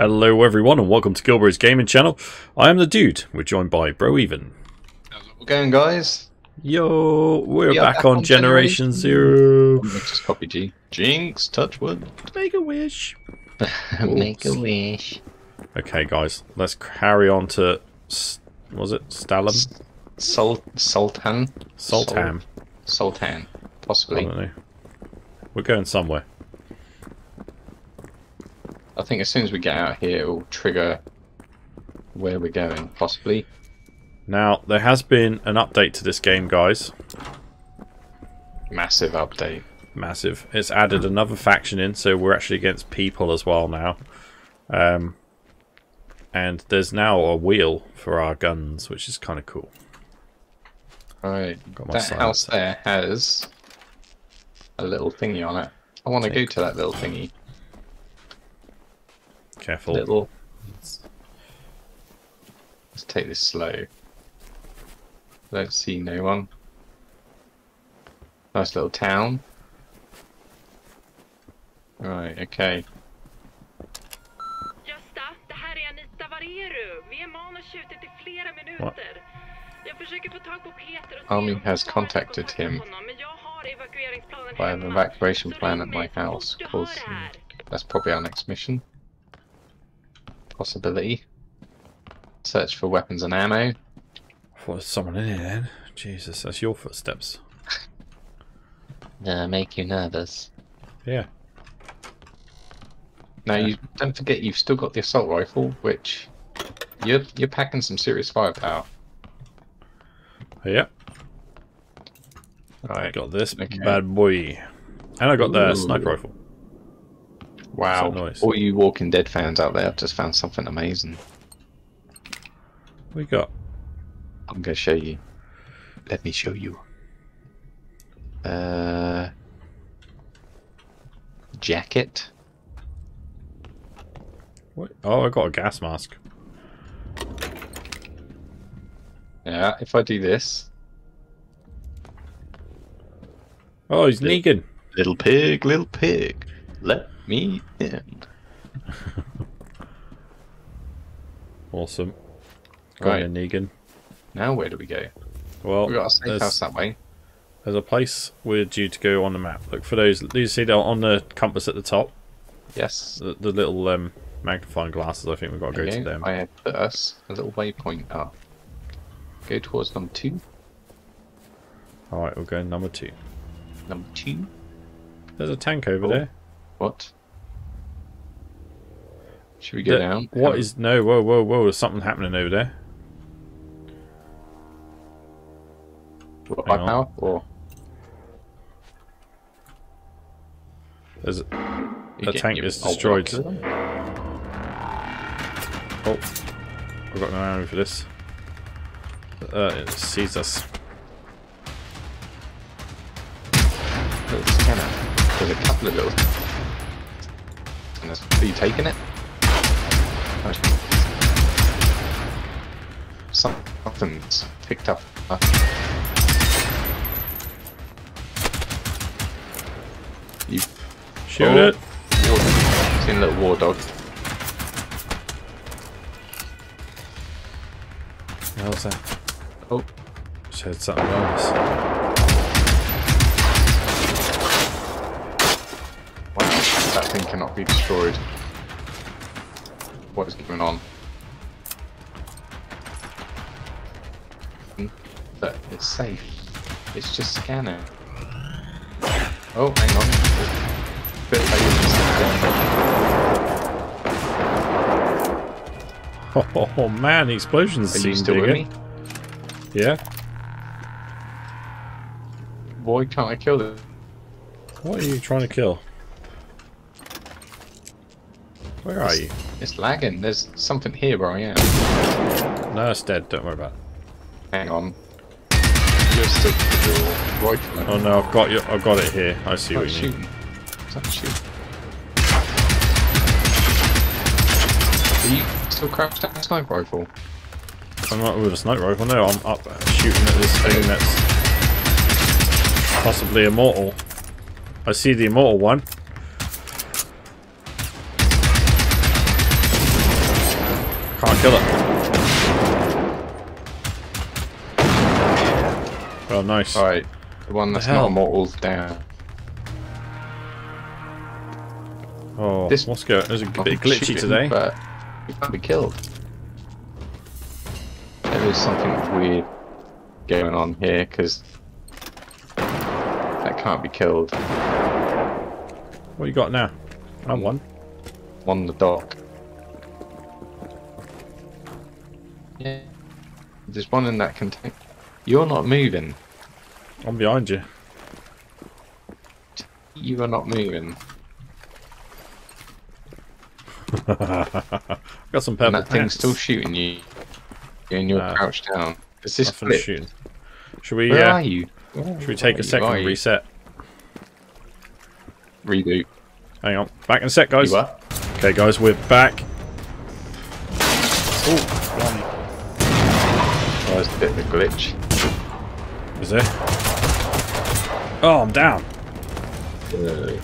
Hello everyone and welcome to GilBroz Gaming Channel. I am the dude. We're joined by Broeven. How's it going, guys? Yo, we're We back, back on, on Generation Generation Zero. Just copy G. Jinx, touch wood. Make a wish. Make a wish. Okay, guys, let's carry on to. Was it Stalin? Sol- Sultan. Sultan. Sultan. Possibly. We're going somewhere. I think as soon as we get out here, it will trigger where we're going. Possibly. Now, there has been an update to this game, guys. Massive update. Massive. It's added another faction in, so we're actually against people as well now. Um, and there's now a wheel for our guns, which is kind of cool. Right. Got my That silencer. house there has a little thingy on it. I want to go to that little thingy. Careful. Little. Let's take this slow. Don't see no one. Nice little town. Right, okay. Gösta, det här är Anita. Var är du? Vi är man och tjutit i flera minuter. Jag försöker få tag på Peter och se Army has det går att contacted him honom, men jag har evakueringsplanen by an evacuation plan at my house. fort du Cause hör det här. that's probably our next mission. Possibility. Search for weapons and ammo. Thought there's someone in here then. Jesus, that's your footsteps. Uh, make you nervous. Yeah. Now Yeah. you don't forget you've still got the assault rifle, which you're you're packing some serious firepower. Yeah. I Right. got this Okay. bad boy. And I got the Ooh. sniper rifle. Wow. Noise? All you Walking Dead fans out there have just found something amazing. We got I'm gonna show you. Let me show you. Uh jacket. what? Oh, I got a gas mask. Yeah, if I do this. Oh, he's Yeah. Negan. Little pig, little pig. Let me in. Awesome. Right. a Negan. Now where do we go? Well, We got a safe house that way. there's a place we're due to go on the map. Look for those. Do you see that on the compass at the top? Yes. The, the little um, magnifying glasses. I think we've got to go to them. I have put us a little waypoint up. Go towards number two. All right, we're going number two. Number two. There's a tank over Oh. there. What? Should we go The- down? What is no? Whoa, whoa, whoa! There's something happening over there. what, on. power or There's The tank is destroyed. oh, I've got no ammo for this. Uh, it sees us. Little scanner. There's a couple of little. Are you taking it? Okay. Something's picked up. You Shoot Oh. it! war, seen a little war dog. What the that? Oh, Just heard something else. wow, that thing cannot be destroyed. What is going on? But it's safe. It's just scanning. Oh, hang on. Bit late in the Oh, man, the explosions Are seem you still with me? Yeah. Why can't I kill them? What are you trying to kill? Where are you? It's lagging. There's something here where I am. No, it's dead. Don't worry about it. Hang on. You're still your rifle. Oh no, I've got you. I've got it here. I see Oh, what it's you mean. shooting. Is that shooting? Are you still crouched at a sniper rifle? I'm not with a sniper rifle. No, I'm up shooting at this thing that's possibly immortal. I see the immortal one. Oh, nice. Alright, the one that's hell? not immortal's down. Oh, This- what's going? There's a I'm bit glitchy shooting, today. But we can't be killed. There is something weird going on here because that can't be killed What you got now? I am one. on the dock. Yeah. There's one in that container. You're not moving. I'm behind you. You are not moving. got some And purple that thing's still shooting you. And you're Ah. crouched down. Is this shooting. Should we? Where uh, are you? Should we take a second and reset? Reboot. Hang on. Back in a sec, guys. You are? Okay, guys, we're back. Oh, there's a bit of a glitch. Is there? Oh, I'm down. Uh,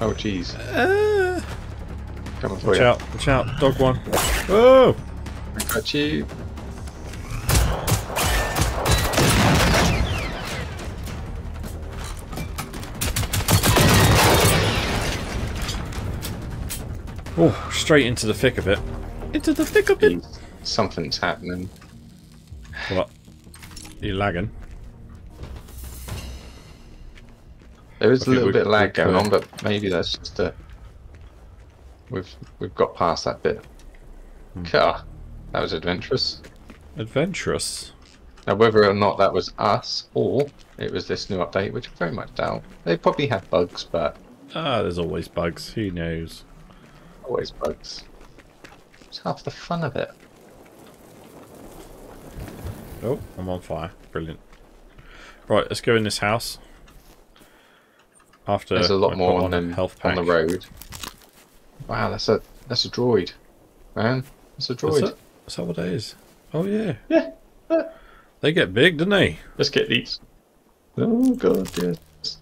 oh, jeez. Uh, Coming for watch you. out! Watch out! Dog one. Oh! I got you. Oh! Straight into the thick of it. Into the thick of it. Something's happening. What? You lagging? There is a little bit of lag going on, but maybe that's just a. We've we've got past that bit. Hmm. Car. That was adventurous. Adventurous. Now, whether or not that was us or it was this new update, which I very much doubt. They probably have bugs, but Ah, there's always bugs. Who knows? always bugs. It's half the fun of it. Oh, I'm on fire. Brilliant. Right, let's go in this house. After There's a lot I more on them health on the road. Wow, that's a that's a droid, man. That's a Is droid. that, is that what that is? Oh yeah. Yeah. yeah. They get big, don't they? Let's get these. Oh god, yes.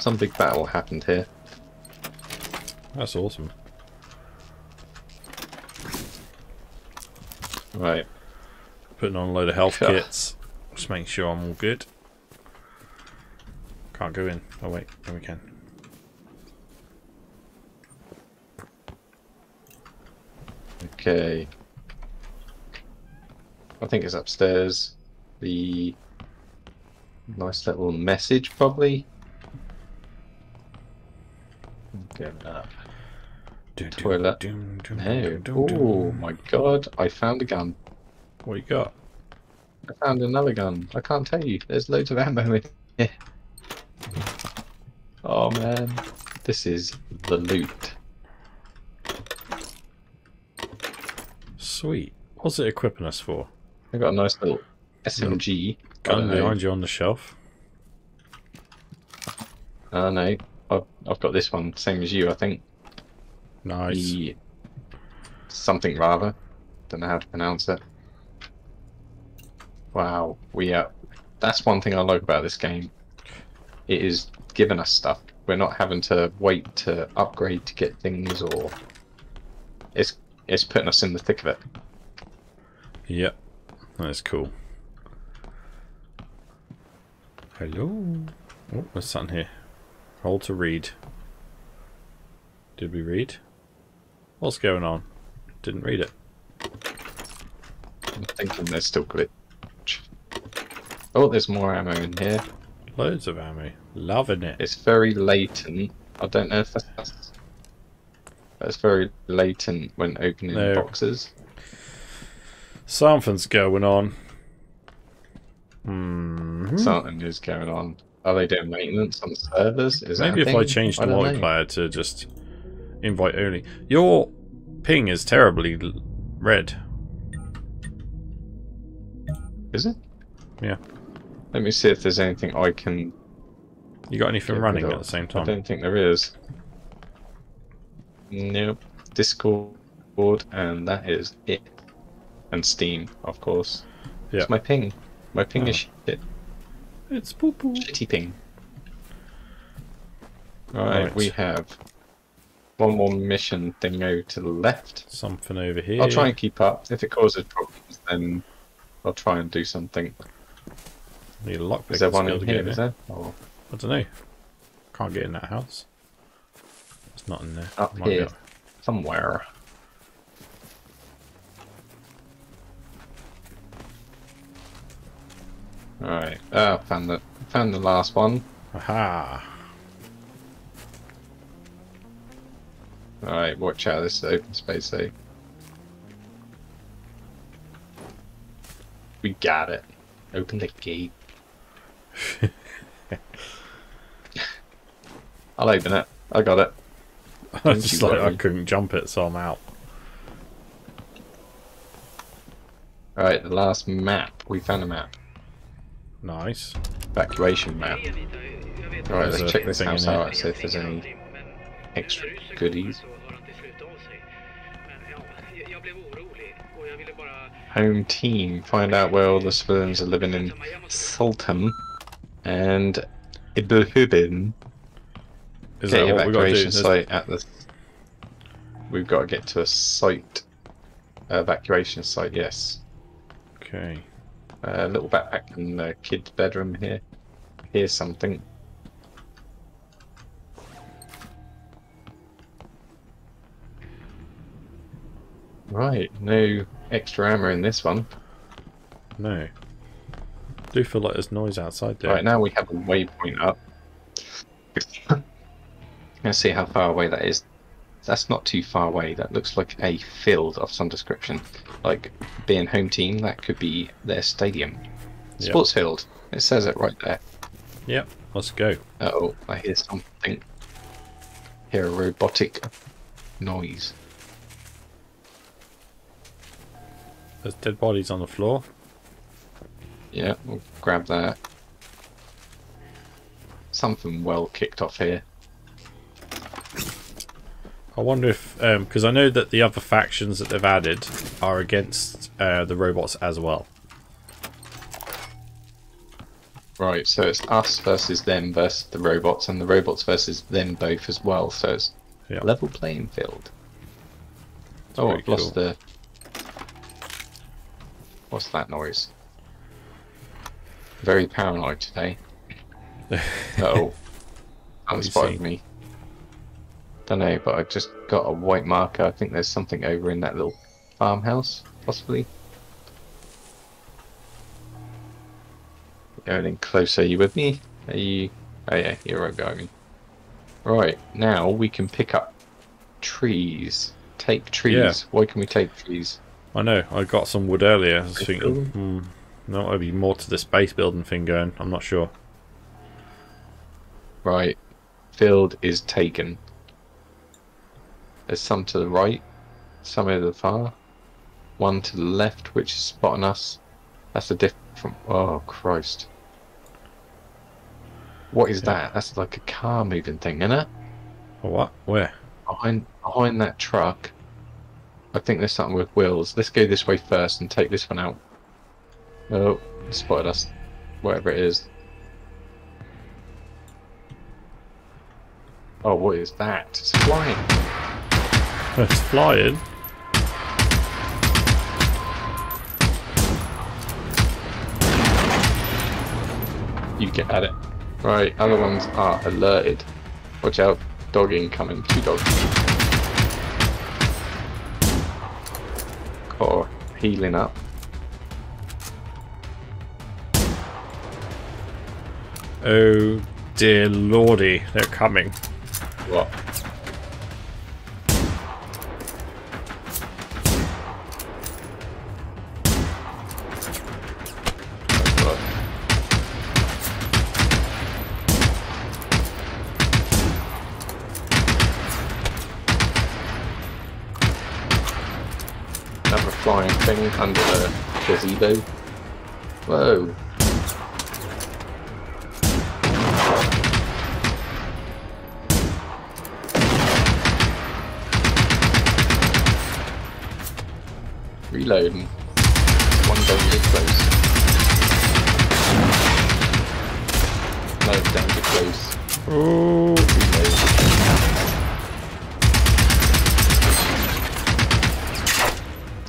Some big battle happened here. That's awesome. Right. Putting on a load of health Yeah. kits. Just making sure I'm all good. Can't go in. Oh wait, then we can. Okay. I think it's upstairs. The nice little message, probably. Dun, dun, Toilet. No. Oh my god! I found a gun. What you got? I found another gun. I can't tell you. There's loads of ammo in here. Oh man, this is the loot. Sweet. What's it equipping us for? I got a nice little SMG. Gun behind you on the shelf. Oh no, I've, I've got this one, same as you, I think. Nice. Something rather. Don't know how to pronounce it. Wow, we are. That's one thing I like about this game. It is giving us stuff. We're not having to wait to upgrade to get things, or it's it's putting us in the thick of it. Yep. That's cool. Hello. Oh, there's something here. Hold to read. Did we read? What's going on? Didn't read it. I'm thinking there's still glitch. Oh, there's more ammo in here. Loads of ammo. Loving it. It's very latent. I don't know if that's. That's very latent when opening No. boxes. Something's going on. Hmm. Something is going on. Are they doing maintenance on the servers? Is Maybe a if I change the don't multiplayer to just invite only. Your ping is terribly red. Is it? Yeah. Let me see if there's anything I can. You got anything running at the same time? I don't think there is. Nope. Discord, and that is it. And Steam, of course. Yeah. It's my ping. My ping is Oh. shit. It's poo poo. Shitty ping. Alright, Right. we have one more mission thing over to the left. Something over here. I'll try and keep up. If it causes problems, then I'll try and do something. Need a lockpick Is there one in here? get Is there? Or I don't know. Can't get in that house. It's not in there. Up Might here. somewhere? Alright. Ah, found the found the last one. Aha! Alright, watch out. This is open space, though. We got it. Open the gate. I'll open it. I got it. I just like I couldn't jump it, so I'm out. Alright, the last map. We found a map. Nice. Evacuation map. Alright, let's check this house here. out, see if there's any extra goodies. Home team. Find out where all the civilians are living in Sultan and Ibelhubin. Is Get that what we got to do? site at the. We've got to get to a site. Uh, evacuation site, yes. Okay. A little backpack in the kid's bedroom here. Here's something. Right, no extra ammo in this one. No. do feel like there's noise outside there. Right now we have a waypoint up. Let's see how far away that is. That's not too far away. That looks like a field of some description. Like being home team, that could be their stadium. Yep. Sports field. It says it right there. Yep, let's go. Uh oh, I hear something. Hear a robotic noise. There's dead bodies on the floor. Yeah, we'll grab that. Something well kicked off here. I wonder if, because I know that the other factions that they've added are against uh, the robots as well. Right, so it's us versus them versus the robots, and the robots versus them both as well. So it's Yeah. level playing field. oh, I've lost cool. the. What's that noise? Very paranoid today. oh, unspotted see? me. Don't know, but I just got a white marker. I think there's something over in that little farmhouse, possibly. Going in closer. Are you with me? Are you? Oh yeah, you're right behind me. Right now we can pick up trees. Take trees. Yeah. Why can we take trees? I know, I got some wood earlier. I was Base thinking, hmm, there might be more to this base building thing going. I'm not sure. Right. Field is taken. There's some to the right, some to the far, one to the left, which is spotting us. That's a different. Oh Christ! What is Yeah. that? That's like a car moving thing, isn't it? Oh, what? Where? Behind behind that truck. I think there's something with wheels. Let's go this way first and take this one out. Oh, spotted us. Whatever it is. Oh, what is that? It's flying. It's flying. You get at it. Right, other ones are alerted. Watch out, dog incoming. Two dogs. Core healing up. Oh dear lordy, they're coming. What? do. Whoa. Reloading. One down to close. No to close. Oh. Reload.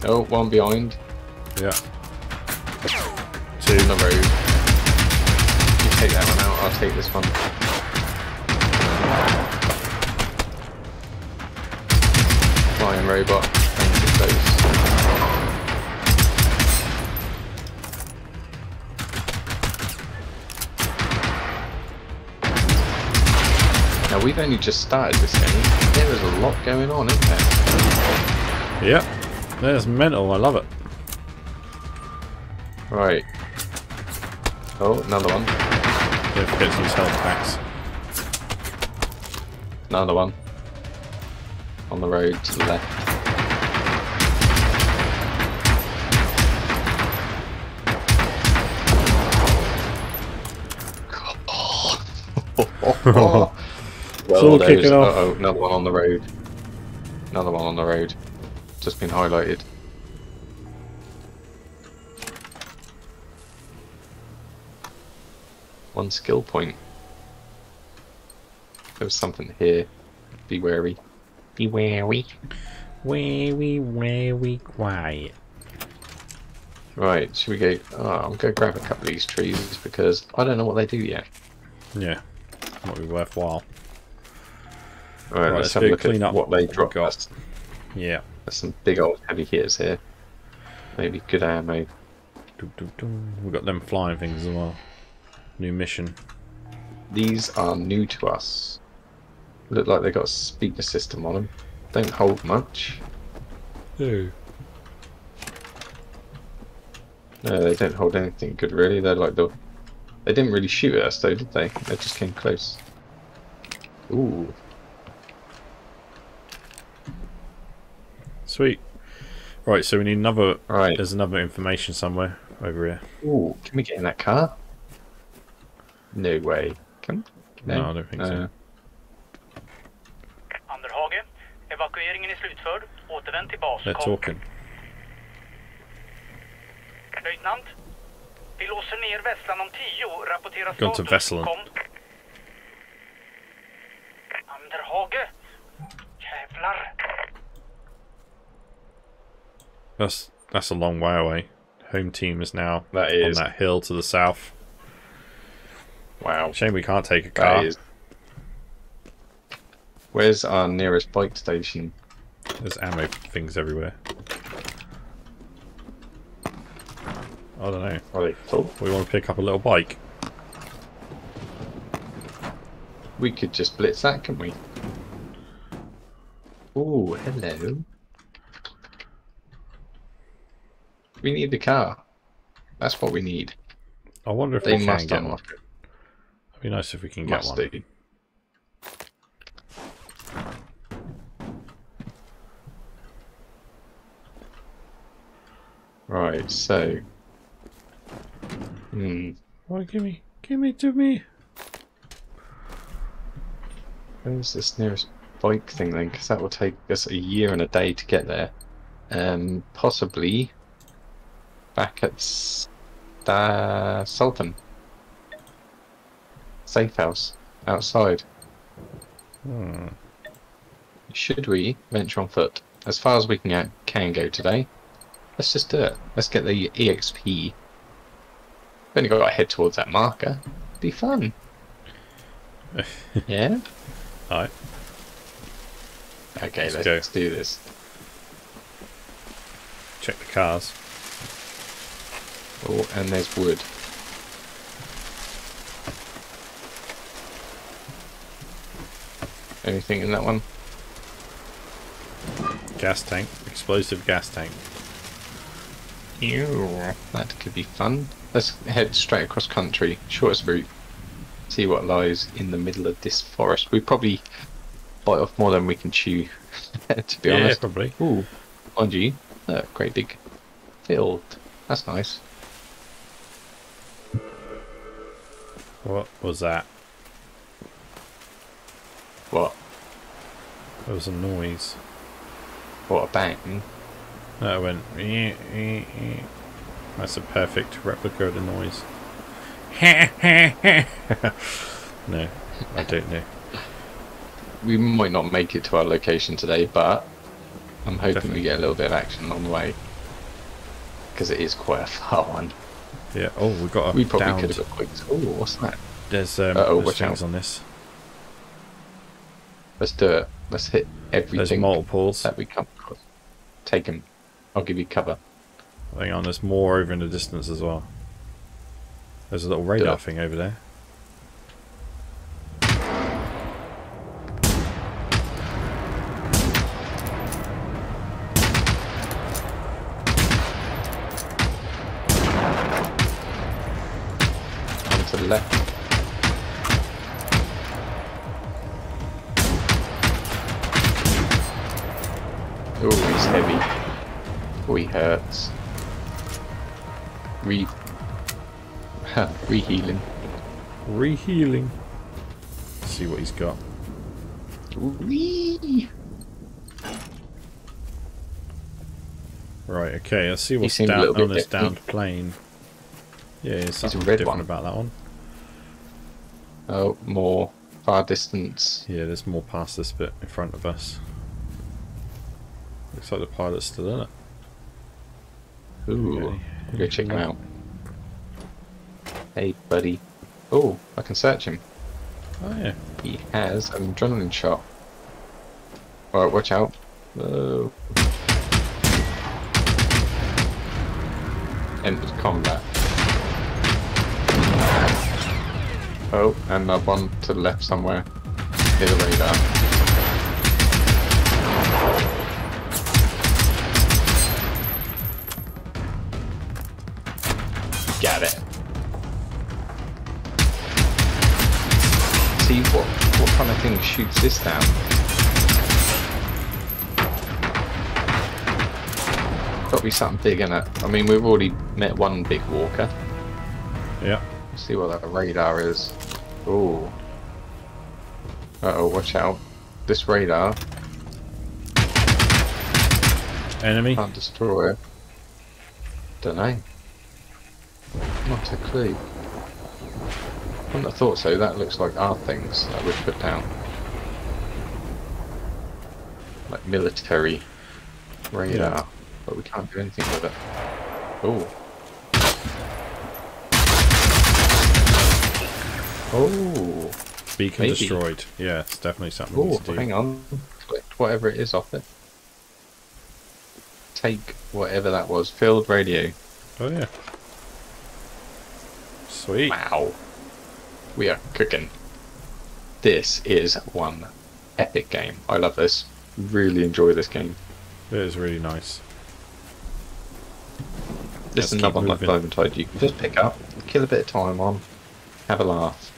Oh, one behind. Yeah. On the road. You take that one out, I'll take this one. Flying robot. Close. Now we've only just started this game. There is a lot going on, isn't there? Yep. That's mental. I love it. Right. Oh, another one. Don't forget to use health packs. Another one. On the road to the left. well, all those- kicking off. Uh-oh, another one on the road. Another one on the road. Just been highlighted. One skill point. There was something here. Be wary. Be wary. Very, very quiet. Right, should we go? Oh, I'm going to grab a couple of these trees because I don't know what they do yet. Yeah. Might be worthwhile. Right, Right, let's let's have a look clean at up what they we've drop got. us. Yeah. There's some big old heavy hitters here. Maybe good ammo. We've got them flying things as well. New mission. These are new to us. Look like they got a speaker system on them. Don't hold much. Oh. No, they don't hold anything good really. They're like the. They didn't really shoot at us though, did they? They just came close. Ooh, Sweet. Right, so we need another. right. There's another information somewhere over here. Ooh, can we get in that car? No way. Can? No, I don't think so. Uh. Anderhage, evakueringen är slutförd. Återvänd till bas. They're talking. Löjtnant. Vi låser ner Vesslan om 10. Rapportera Gå till status. Vesslan. Kom. Anderhage. Jävlar. That's that's a long way away. Home team is now That on that hill to the south. Wow. Shame we can't take a car. is. Where's our nearest bike station? There's ammo things everywhere. I don't know. Are they full? We want to pick up a little bike. We could just blitz that, can we? Oh, hello. We need the car. That's what we need. I wonder if They we can must unlock it. Be nice if we can get Must one. Right, so. Hmm. Oh, give me, give me to me. Where's this nearest bike thing then? Because that will take us a year and a day to get there. Um, possibly back at S- uh, Sultan. Safe house outside. Hmm. Should we venture on foot? As far as we can go, can go today. Let's just do it. Let's get the EXP. We've only got to head towards that marker. Be fun. yeah? Alright. Okay, Let's let's, do this. Check the cars. Oh, and there's wood. Anything in that one? Gas tank. Explosive gas tank. Ew. That could be fun. Let's head straight across country, shortest route. See what lies in the middle of this forest. We probably bite off more than we can chew, to be yeah, honest. probably. Ooh, mind you, look, great big field. That's nice. What was that? What? There was a noise. What a bang. That went. "Eh, eh, eh." That's a perfect replica of the noise. no, I don't know. We might not make it to our location today, but I'm hoping Definitely. we get a little bit of action along the way. because it is quite a far one. Yeah. Oh, we got a We probably downed. could have got quick. Oh, what's that? There's um, Uh-oh, there's watch things out. on this. Let's do it. Let's hit There's everything multiples. that we come across. Take him. I'll give you cover. Hang on, there's more over in the distance as well. There's a little radar thing over there. Re-healing. Rehealing. See what he's got. Wee. Right, okay, let's see what's down on this different. downed plane. Yeah, there's a something red different one. about that one. Oh, more far distance. Yeah, there's more past this bit in front of us. Looks like the pilot's still in it. Ooh, Okay. I'll go check him out. Hey, buddy. Oh, I can search him. Oh yeah. He has an adrenaline shot. Alright, watch out. Oh. Whoa. Entered combat. Oh, and another one to the left somewhere. Near the radar. Shoots this down? Got to be something big in it. I mean, we've already met one big walker. Yeah. Let's see what that radar is. Ooh. Uh oh, watch out. This radar Enemy. can't destroy it. Don't know. Not a clue. I Wouldn't have thought so. That looks like our things that we've put down. Like military radar. Yeah. But we can't do anything with it. Oh. Oh. Beacon maybe. destroyed. Yeah, it's definitely something we Oh, need to do. hang on. Collect whatever it is off it. Take whatever that was. Field radio. Oh yeah. Sweet. Wow. We are cooking. This is one epic game. I love this. Really enjoy this game. It is really nice. This is another one like. Vermintide. You can just pick up, kill a bit of time on, have a laugh.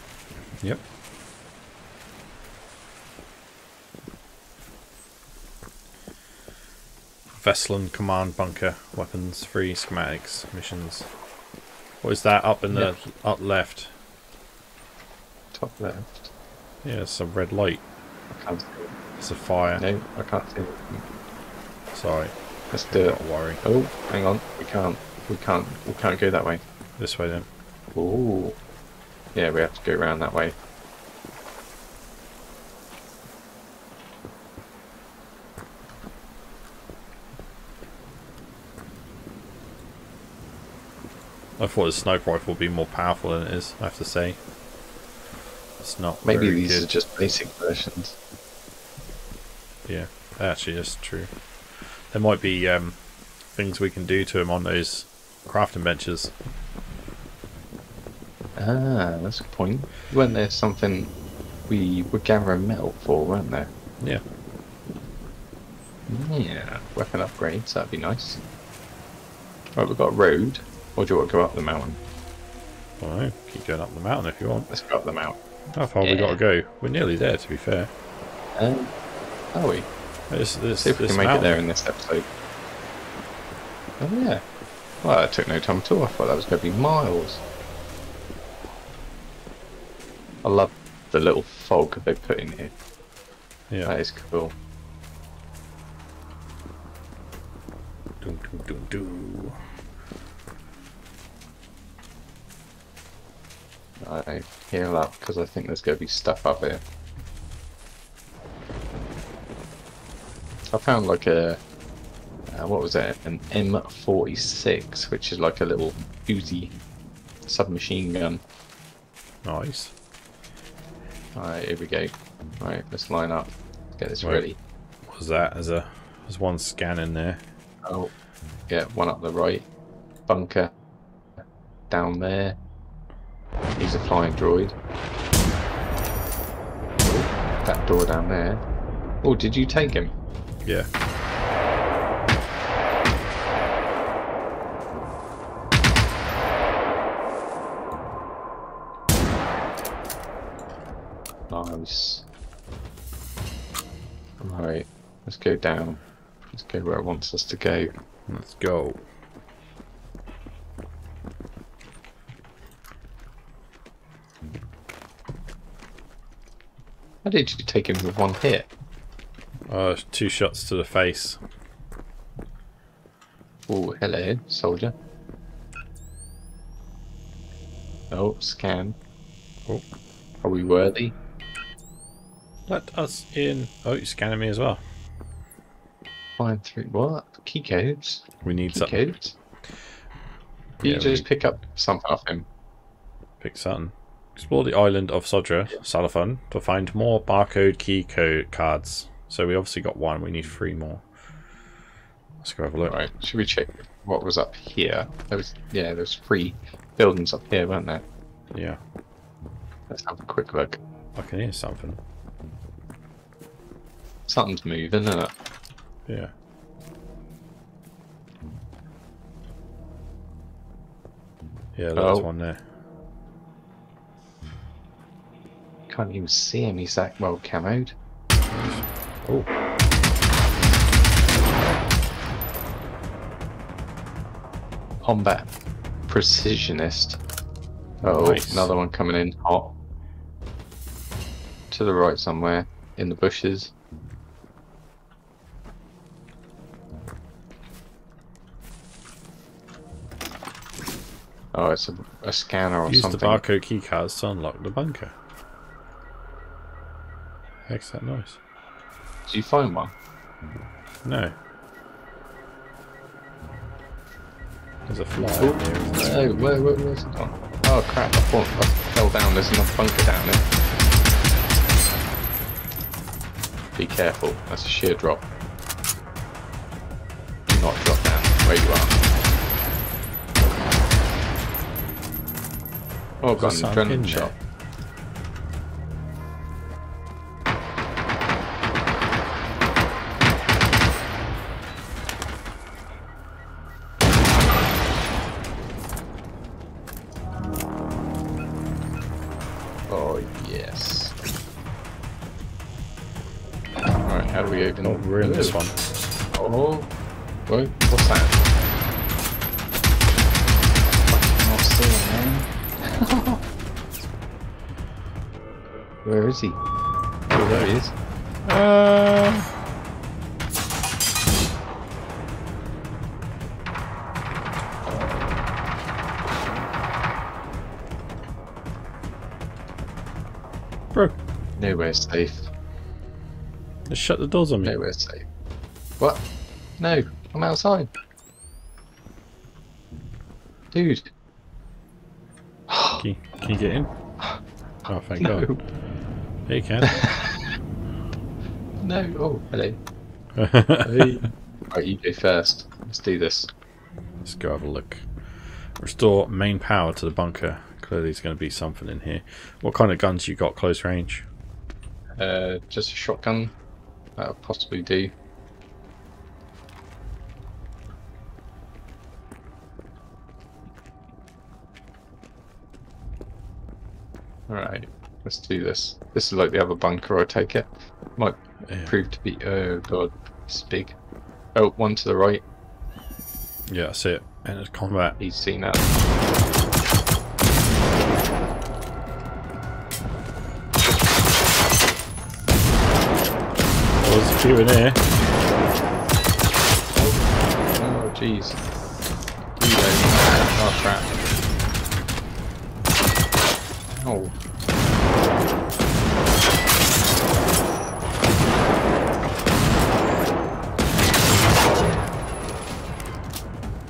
Yep. Vesslan Command Bunker, weapons, free schematics, missions. What is that up in the up left? Top left. Yeah, some red light. I can't see it. It's a fire. No, I can't see it. Sorry, Let's do it. don't worry. Oh, hang on. We can't. We can't. We can't go that way. This way then. Ooh. Yeah, we have to go around that way. I thought the sniper rifle would be more powerful than it is, I have to say. It's not Maybe very these good. are just basic versions. Yeah, actually, that's true. There might be um, things we can do to him on those crafting benches. Ah, that's a good point. Weren't there something we were gathering metal for, weren't there? Yeah. Yeah, weapon upgrades, that'd be nice. Right, we've got a road. Or do you want to go up the mountain? Alright, keep going up the mountain if you want. Let's go up the mountain. How far have we got to go? We're nearly there, to be fair. Um, are we? This, this, See if we can make it there in this episode. Oh yeah. Well, that took no time at all. I thought that was going to be miles. I love the little fog they put in here. Yeah. That is cool. Dum, dum, dum, dum. I heal up because I think there's going to be stuff up here. I found like a uh, what was it? An M46, which is like a little Uzi submachine gun. Nice. Alright, here we go. Alright, let's line up. Let's Get this Right. ready. What was that? There's a there's one scan in there. Oh, yeah, one up the right. Bunker. Down there. He's a flying droid. Oh, that door down there. Oh, did you take him? Yeah. Nice. Right, let's go down. Let's go where it wants us to go. Let's go. How did you take him with one hit? Uh, two shots to the face. Oh, hello, soldier. Oh, scan. Oh. Are we worthy? Let us in. Oh, you're scanning me as well. Find three. What? Key codes? We need Key something. codes? You Yeah, just we- pick up something off him. Pick something. Explore the island of Sodra, Salafun, to find more barcode key code cards. So we obviously got one. We need three more. Let's go have a look. Right, should we check what was up here? There was, yeah, there was three buildings up here, weren't there? Yeah, Let's have a quick look. I can hear something. Something's moving, isn't it? Yeah. Yeah, there's Oh. one there. Can't even see him. He's that well camoed. Oh, Combat precisionist. Oh, Nice. another one coming in hot. To the right somewhere in the bushes. Oh, it's a, a scanner or use something. the barcode key cards to unlock the bunker. Heck's that noise? Did you find one? No. There's a fly Oh, up here. isn't there? oh where, where, where's it gone? Oh crap, I, thought, I fell down. There's another bunker down there. Be careful, that's a sheer drop. Do Not drop down where you are. Oh, got There's an adrenaline shot. Oh, Where is he? Oh, there he is. Uh, bro, Nowhere safe. just shut the doors on me. Nowhere safe. What? No, I'm outside. Dude. Can you, can you get in? Oh, thank No. God. You can. No. Oh, hello. Hey. right, you go first. Let's do this. Let's go have a look. Restore main power to the bunker. Clearly, there's going to be something in here. What kind of guns you got close range? Uh, just a shotgun. That'll possibly do. Alright, let's do this. This is like the other bunker, I take it. Might Yeah, prove to be. Oh god, it's big. Oh, one to the right. yeah that's it. And it's combat. He's seen that. There's a few in here. Oh, jeez. Oh, crap. Oh.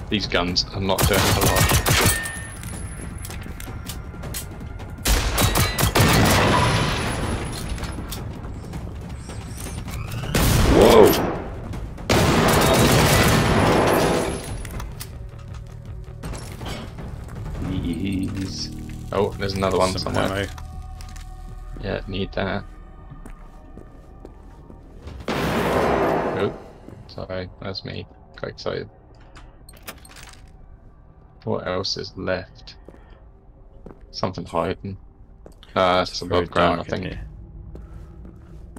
These guns are not doing a lot. Oh, there's another one Some somewhere. ammo. Yeah, need that. Oh, sorry, that's me. Quite excited. What else is left? Something hiding. Ah, it's Very above ground, I think.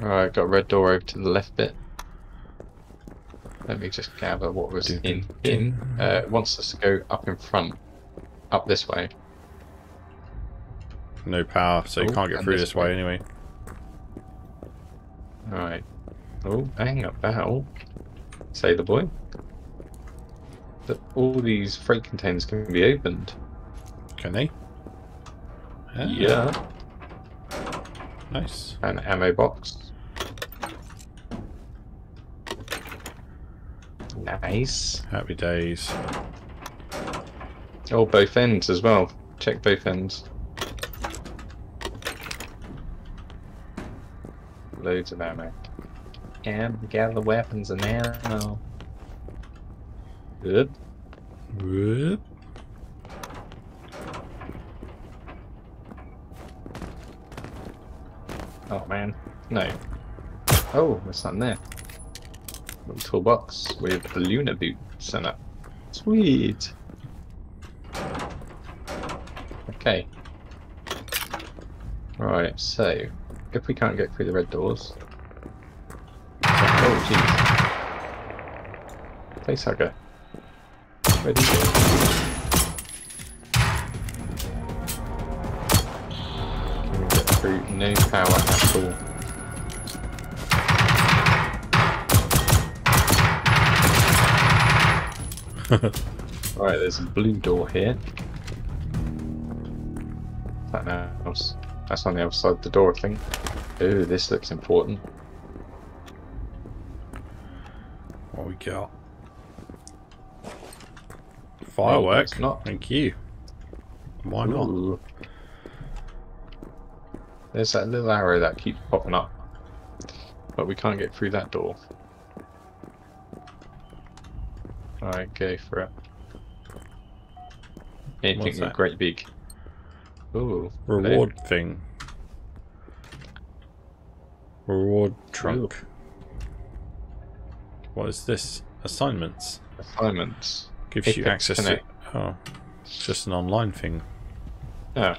Alright, got a red door over to the left bit. Let me just gather what was in. In. Uh, it wants us to go up in front. Up this way. No power, so you Oh, can't get through this way way. anyway. Alright. Oh, hang about. Say the boy. That all these freight containers can be opened. Can they? Ah, Yeah. Nice. An ammo box. Nice. Happy days. Oh, both ends as well. Check both ends. Loads of ammo. And gather weapons and ammo. Good. Oh man, no. Oh, there's something there. Little toolbox with a lunar boots in it. Sweet. Okay. Right, so if we can't get through the red doors. Oh jeez. Ready? Can we get through? No power at all? all. Right, there's a blue door here. That mouse. That's on the other side of the door, I think. Ooh, this looks important. What we got? Firework. it's oh, not. Thank you. Why not? Ooh. There's that little arrow that keeps popping up. But we can't get through that door. Alright, go for it. Anything that? great big. Ooh. hello. Reward thing. Reward trunk. What is this? Assignments. Assignments. Gives you access to. Connect. Oh, it's just an online thing. Oh,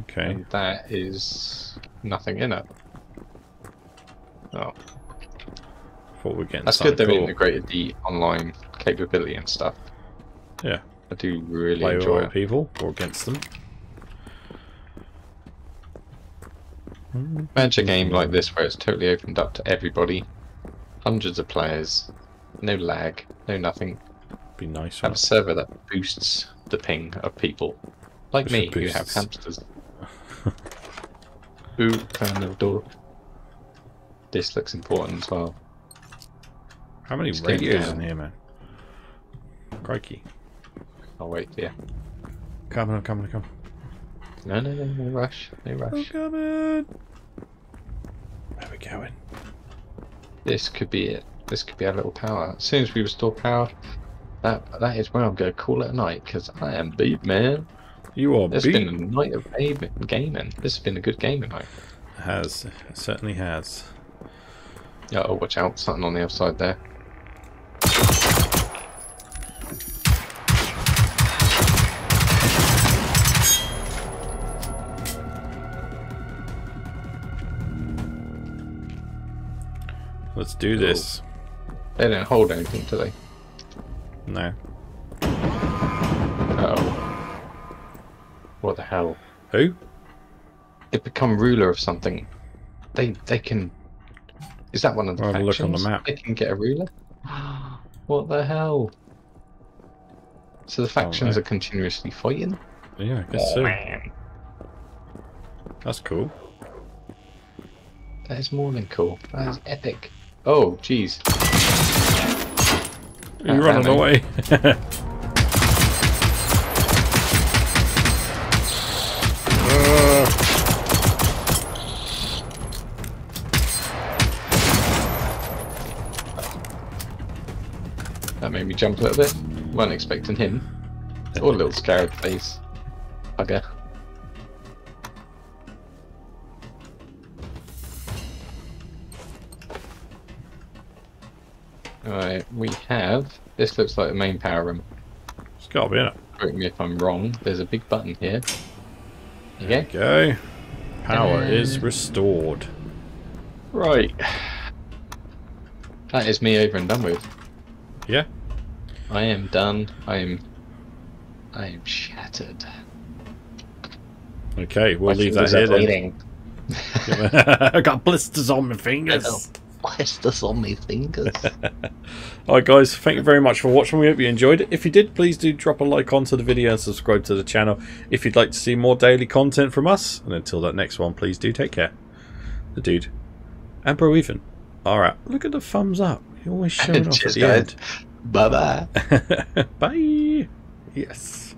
Okay. and that is nothing in it. Oh, Thought getting that's good they've cool. integrated the online capability and stuff. Yeah. I do really Play enjoy it. people or against them. Imagine a game like this where it's totally opened up to everybody. Hundreds of players. No lag, no nothing. Be nice. Have a server that boosts the ping of people. Like me, who have hamsters. Ooh, found the door. This looks important as well. How many radios in here, man? Crikey. I'll wait, yeah. Come on, come on, come. No, no, no, no rush. No rush. I'm coming. Where are we going? This could be it. This could be our little power. As soon as we restore power, that that is where I'm going to call it a night because I am beat, man. You are It's been a night of gaming. This has been a good gaming night. Has. It certainly has. Yeah, oh, watch out. Something on the other side there. Let's do this. They don't hold anything, do they? No. Uh oh. What the hell? Who? They become ruler of something. They they can. Is that one of the have a look on the map. They can get a ruler. what the hell? So the factions no. are continuously fighting. Yeah, I guess so. man, That's cool. that is more than cool. That is epic. Oh, jeez. You're running damn it. away. Uh. That made me jump a little bit. Weren't expecting him. Or a little scared face. Bugger. Alright, we have. This looks like the main power room. it's got to be in it. Correct me if I'm wrong. There's a big button here. Okay. Go. Power is restored. Right. That is me over and done with. Yeah. I am done. I am. I am shattered. Okay, we'll My leave that here then. I got blisters on my fingers. Why is this on my fingers? Alright guys, thank you very much for watching. We hope you enjoyed it. If you did, please do drop a like onto the video and subscribe to the channel if you'd like to see more daily content from us. And until that next one, please do take care. The dude. And Broeven. Alright, look at the thumbs up. You always showing off at the guys. Bye bye. Bye. Yes.